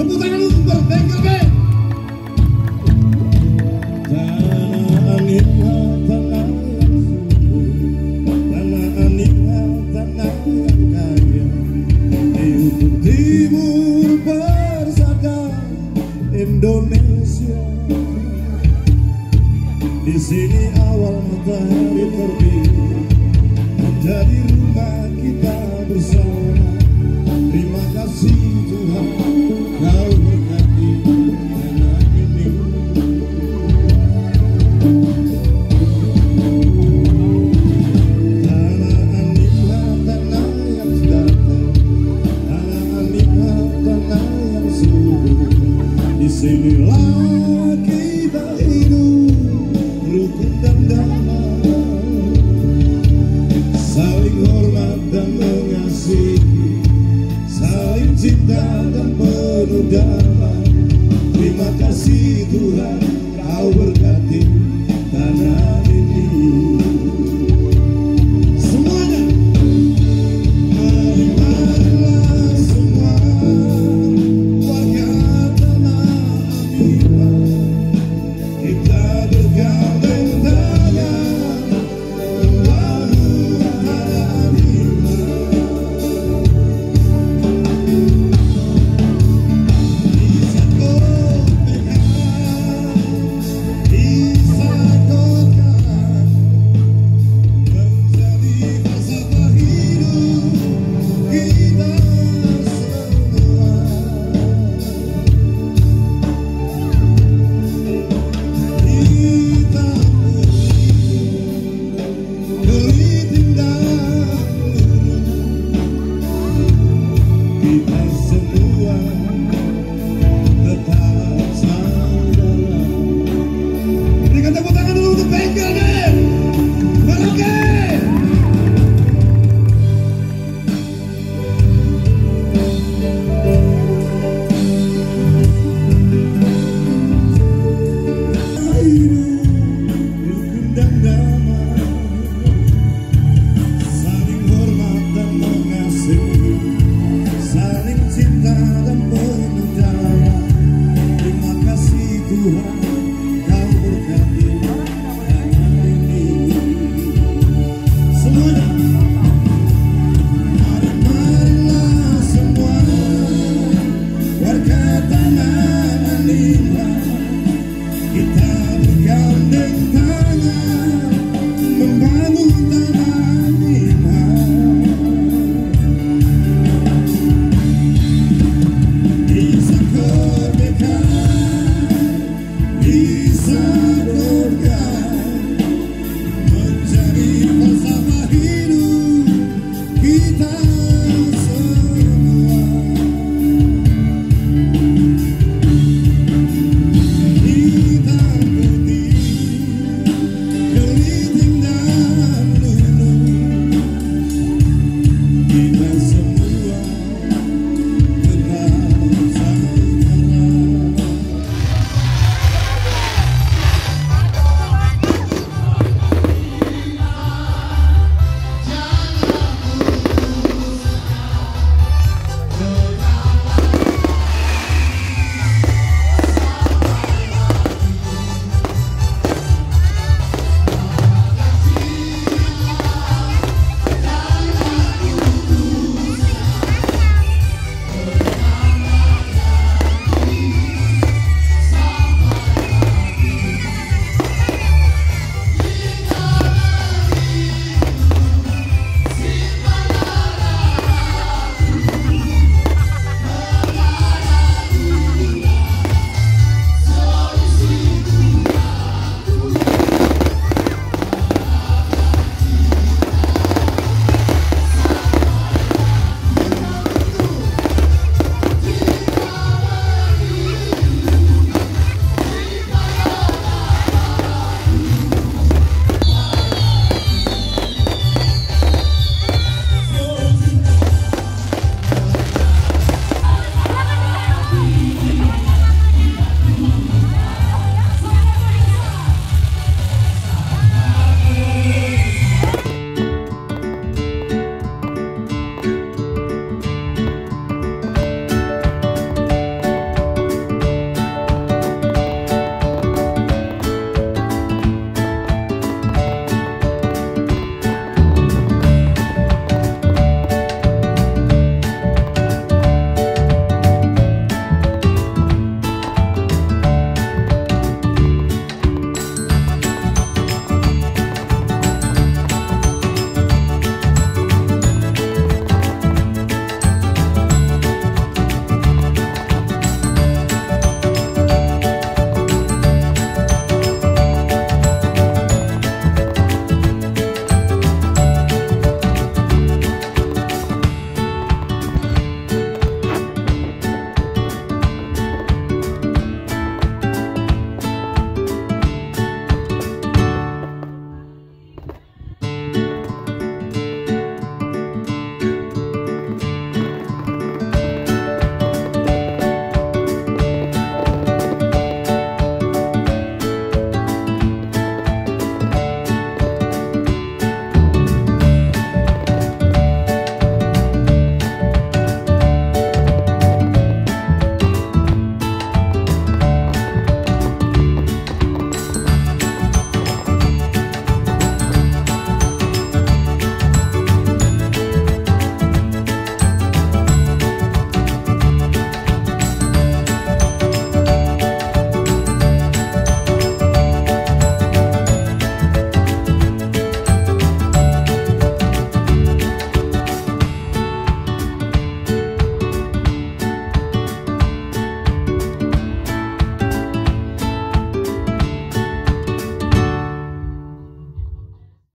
Tepuk tangan untuk Bengkel bersada Indonesia. Di sini awal matahari terbit. Menjadi rumah kita bersama. Terima kasih.